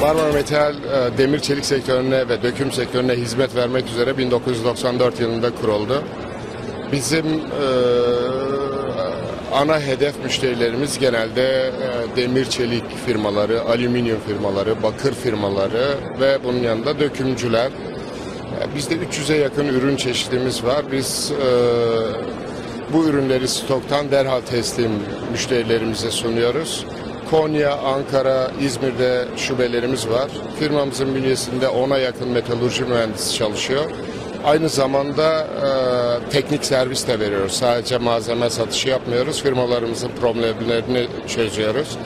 Marmara Metal e, demir çelik sektörüne ve döküm sektörüne hizmet vermek üzere 1994 yılında kuruldu. Bizim e, ana hedef müşterilerimiz genelde e, demir çelik firmaları, alüminyum firmaları, bakır firmaları ve bunun yanında dökümcüler. E, Bizde 300'e yakın ürün çeşidimiz var. Biz e, bu ürünleri stoktan derhal teslim müşterilerimize sunuyoruz. Konya, Ankara, İzmir'de şubelerimiz var. Firmamızın bünyesinde 10'a yakın metalurji mühendisi çalışıyor. Aynı zamanda e, teknik servis de veriyoruz. Sadece malzeme satışı yapmıyoruz. Firmalarımızın problemlerini çözüyoruz.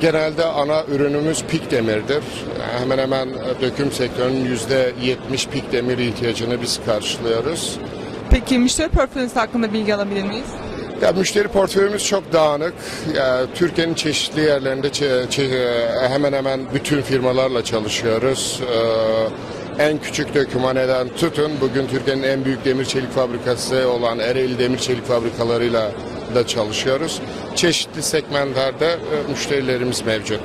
Genelde ana ürünümüz pik demirdir. Hemen hemen döküm sektörünün %70 pik demir ihtiyacını biz karşılıyoruz. Peki müşteri portföyünüz hakkında bilgi alabilir miyiz? Ya müşteri portföyümüz çok dağınık. Türkiye'nin çeşitli yerlerinde çe- hemen hemen bütün firmalarla çalışıyoruz. Ee, en küçük dökümaneden tutun bugün Türkiye'nin en büyük demir çelik fabrikası olan Ereğli Demir Çelik fabrikalarıyla da çalışıyoruz. Çeşitli segmentlerde e, müşterilerimiz mevcut.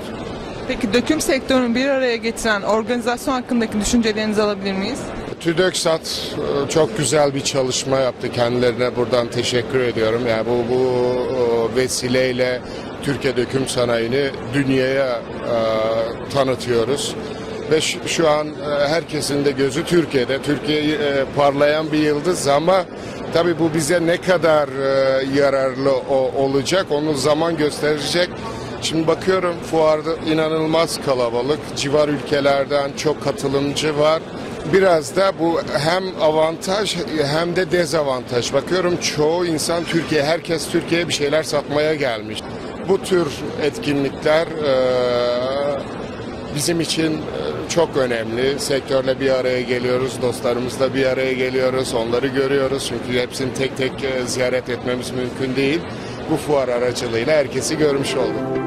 Peki döküm sektörünü bir araya getiren organizasyon hakkındaki düşüncelerinizi alabilir miyiz? TÜDÖKSAT e, çok güzel bir çalışma yaptı. Kendilerine buradan teşekkür ediyorum. Yani bu, bu e, vesileyle Türkiye döküm sanayini dünyaya e, tanıtıyoruz. Ve şu, an e, herkesin de gözü Türkiye'de. Türkiye e, parlayan bir yıldız ama tabii bu bize ne kadar e, yararlı o- olacak onu zaman gösterecek. Şimdi bakıyorum fuarda inanılmaz kalabalık. Civar ülkelerden çok katılımcı var. Biraz da bu hem avantaj hem de dezavantaj. Bakıyorum çoğu insan Türkiye, herkes Türkiye'ye bir şeyler satmaya gelmiş. Bu tür etkinlikler eee, bizim için e, çok önemli. Sektörle bir araya geliyoruz, dostlarımızla bir araya geliyoruz, onları görüyoruz. Çünkü hepsini tek tek e, ziyaret etmemiz mümkün değil. Bu fuar aracılığıyla herkesi görmüş olduk.